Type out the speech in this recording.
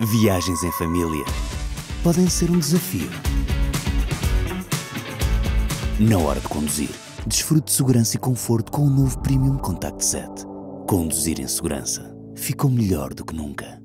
Viagens em família podem ser um desafio. Na hora de conduzir, desfrute de segurança e conforto com o novo Premium Contact 7. Conduzir em segurança ficou melhor do que nunca.